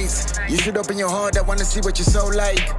nice. You should open your heart, I wanna see what you're so like.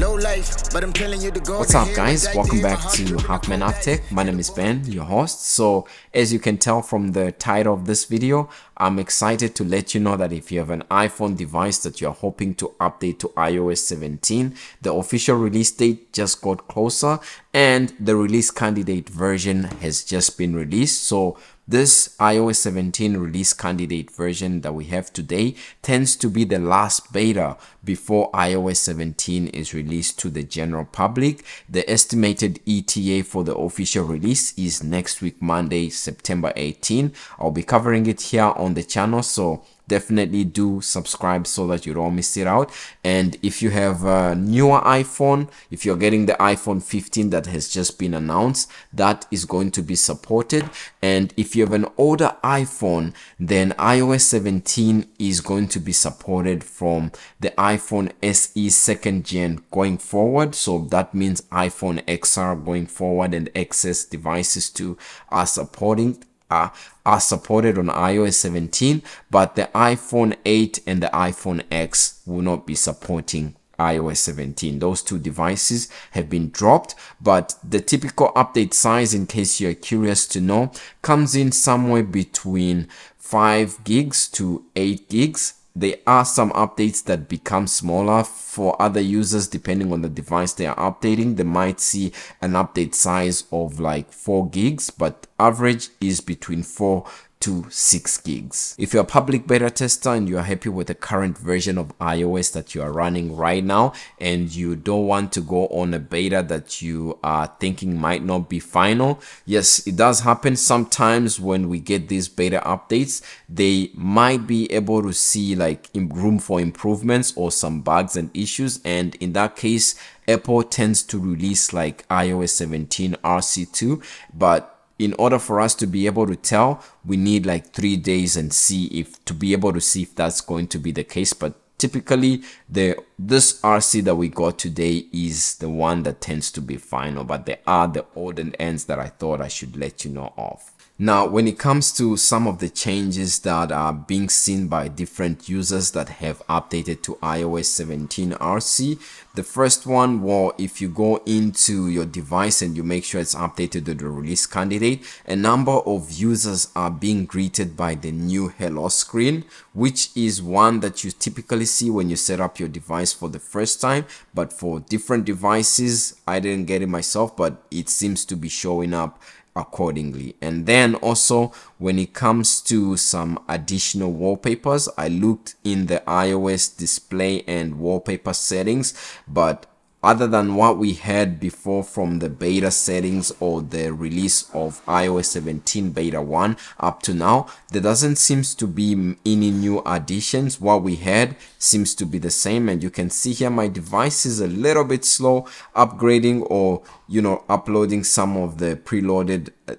Low life, but I'm telling you to go. What's up, guys? Welcome back to Halfman Half My name is Ben, your host. So, as you can tell from the title of this video, I'm excited to let you know that if you have an iPhone device that you're hoping to update to iOS 17, the official release date just got closer and the release candidate version has just been released. So, this iOS 17 release candidate version that we have today tends to be the last beta before iOS 17 is released to the general public. The estimated ETA for the official release is next week, Monday, September 18. I'll be covering it here on the channel, so definitely do subscribe so that you don't miss it out. And if you have a newer iphone if you're getting the iphone 15 that has just been announced that is going to be supported. And if you have an older iphone then ios 17 is going to be supported from the iphone se second gen going forward. So that means iphone xr going forward and xs devices too are supporting are, are supported on iOS 17, but the iPhone 8 and the iPhone X will not be supporting iOS 17. Those two devices have been dropped, but the typical update size, in case you're curious to know, comes in somewhere between 5 gigs to 8 gigs there are some updates that become smaller for other users depending on the device they are updating. They might see an update size of like 4 gigs but average is between 4 to 6 gigs. If you're a public beta tester and you're happy with the current version of iOS that you are running right now and you don't want to go on a beta that you are thinking might not be final, yes, it does happen sometimes when we get these beta updates, they might be able to see like room for improvements or some bugs and issues and in that case, Apple tends to release like iOS 17 RC2 but in order for us to be able to tell we need like three days and see if to be able to see if that's going to be the case. But typically the this rc that we got today is the one that tends to be final but there are the odd and ends that i thought i should let you know of. Now, when it comes to some of the changes that are being seen by different users that have updated to iOS 17 RC, the first one, well, if you go into your device and you make sure it's updated to the release candidate, a number of users are being greeted by the new hello screen, which is one that you typically see when you set up your device for the first time. But for different devices, I didn't get it myself, but it seems to be showing up accordingly and then also when it comes to some additional wallpapers i looked in the ios display and wallpaper settings but other than what we had before from the beta settings or the release of iOS 17 beta 1 up to now there doesn't seems to be any new additions. What we had seems to be the same and you can see here my device is a little bit slow upgrading or you know uploading some of the preloaded uh,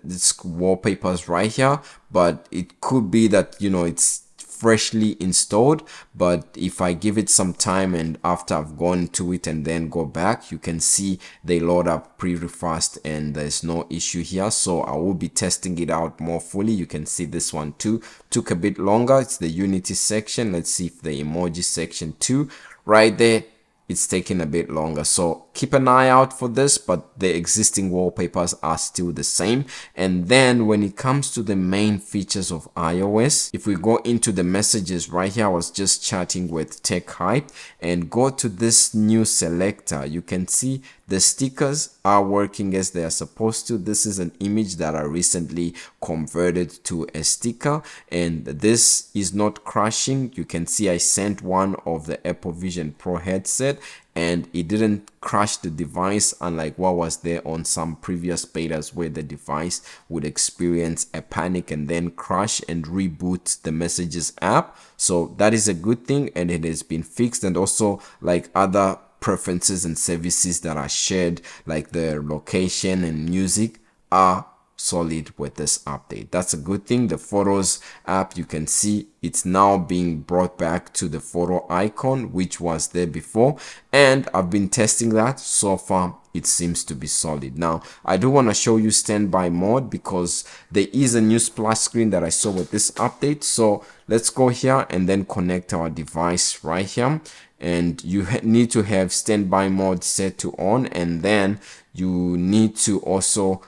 wallpapers right here but it could be that you know it's freshly installed but if I give it some time and after I've gone to it and then go back you can see they load up pretty fast and there's no issue here. So I will be testing it out more fully. You can see this one too. Took a bit longer. It's the unity section. Let's see if the emoji section too. Right there it's taking a bit longer. So keep an eye out for this but the existing wallpapers are still the same. And then when it comes to the main features of ios if we go into the messages right here i was just chatting with tech hype and go to this new selector you can see the stickers are working as they are supposed to. This is an image that i recently converted to a sticker and this is not crashing. You can see i sent one of the apple vision pro headset and it didn't crash the device unlike what was there on some previous betas where the device would experience a panic and then crash and reboot the messages app. So that is a good thing and it has been fixed. And also like other preferences and services that are shared like the location and music are solid with this update. That's a good thing. The photos app you can see it's now being brought back to the photo icon which was there before. And i've been testing that. So far it seems to be solid. Now i do want to show you standby mode because there is a new splash screen that i saw with this update. So let's go here and then connect our device right here. And you need to have standby mode set to on. And then you need to also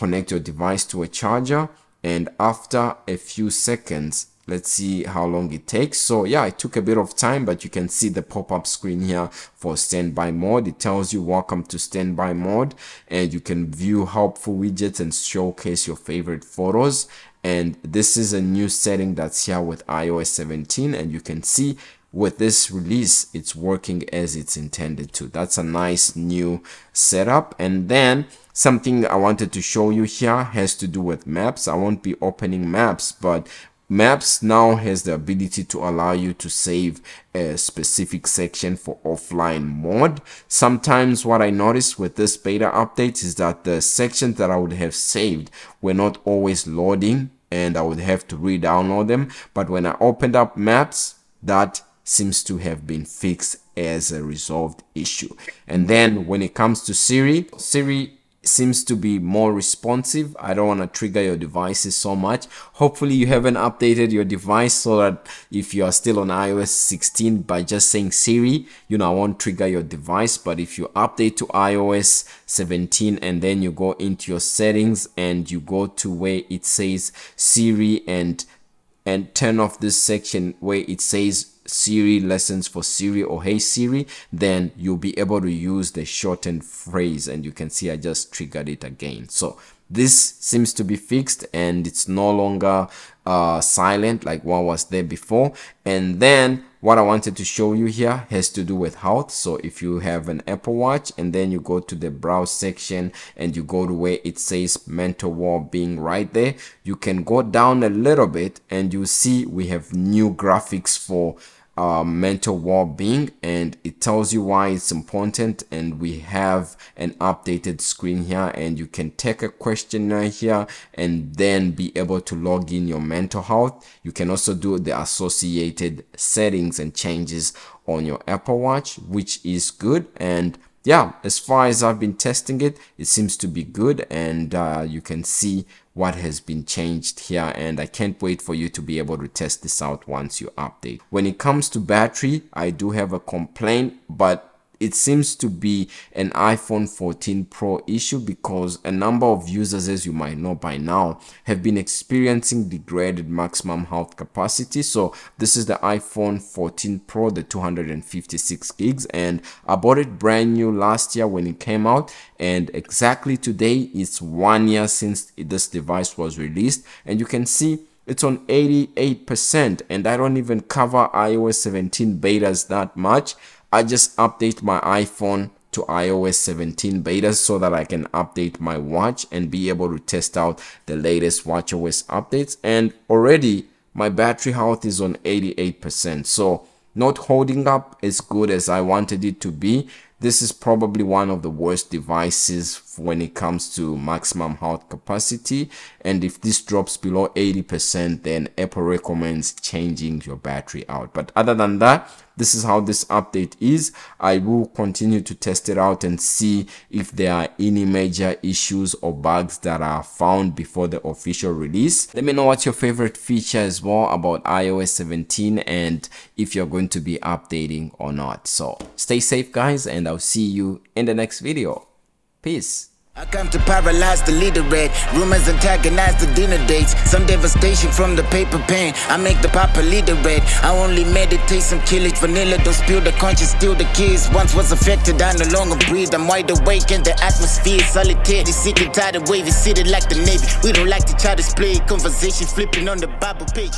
connect your device to a charger and after a few seconds let's see how long it takes. So yeah it took a bit of time but you can see the pop-up screen here for standby mode. It tells you welcome to standby mode and you can view helpful widgets and showcase your favorite photos. And this is a new setting that's here with ios 17 and you can see with this release it's working as it's intended to. That's a nice new setup. And then something i wanted to show you here has to do with maps. I won't be opening maps but maps now has the ability to allow you to save a specific section for offline mode. Sometimes what i noticed with this beta update is that the sections that i would have saved were not always loading and i would have to re-download them. But when i opened up maps that seems to have been fixed as a resolved issue. And then when it comes to Siri, Siri seems to be more responsive. I don't want to trigger your devices so much. Hopefully you haven't updated your device so that if you are still on iOS 16 by just saying Siri, you know, I won't trigger your device. But if you update to iOS 17 and then you go into your settings and you go to where it says Siri and and turn off this section where it says Siri lessons for Siri or Hey Siri, then you'll be able to use the shortened phrase and you can see I just triggered it again. So this seems to be fixed and it's no longer uh, silent like what was there before. And then what I wanted to show you here has to do with health. So if you have an Apple Watch and then you go to the browse section and you go to where it says mental well-being right there, you can go down a little bit and you see we have new graphics for uh, mental well-being and it tells you why it's important and we have an updated screen here and you can take a questionnaire here and then be able to log in your mental health. You can also do the associated settings and changes on your apple watch which is good and yeah as far as i've been testing it it seems to be good and uh, you can see what has been changed here and I can't wait for you to be able to test this out once you update. When it comes to battery, I do have a complaint, but it seems to be an iPhone 14 Pro issue because a number of users, as you might know by now, have been experiencing degraded maximum health capacity. So this is the iPhone 14 Pro, the 256 gigs, and I bought it brand new last year when it came out. And exactly today, it's one year since this device was released, and you can see it's on 88% and I don't even cover iOS 17 betas that much. I just update my iPhone to iOS 17 beta so that I can update my watch and be able to test out the latest watchOS updates. And already my battery health is on 88% so not holding up as good as I wanted it to be. This is probably one of the worst devices when it comes to maximum health capacity. And if this drops below 80% then Apple recommends changing your battery out. But other than that this is how this update is. I will continue to test it out and see if there are any major issues or bugs that are found before the official release. Let me know what's your favorite feature as well about ios 17 and if you're going to be updating or not. So stay safe guys and i'll see you in the next video. Peace I come to paralyze the leader red Rumors antagonize the dinner dates. Some devastation from the paper pen. I make the papa leader red I only meditate some killage Vanilla don't spill the conscience. Steal the kids. Once was affected I no longer breathe. I'm wide awake and the atmosphere. Is solitaire The secret tidal wave is seated like the Navy. We don't like to try to display Conversation flipping on the Bible page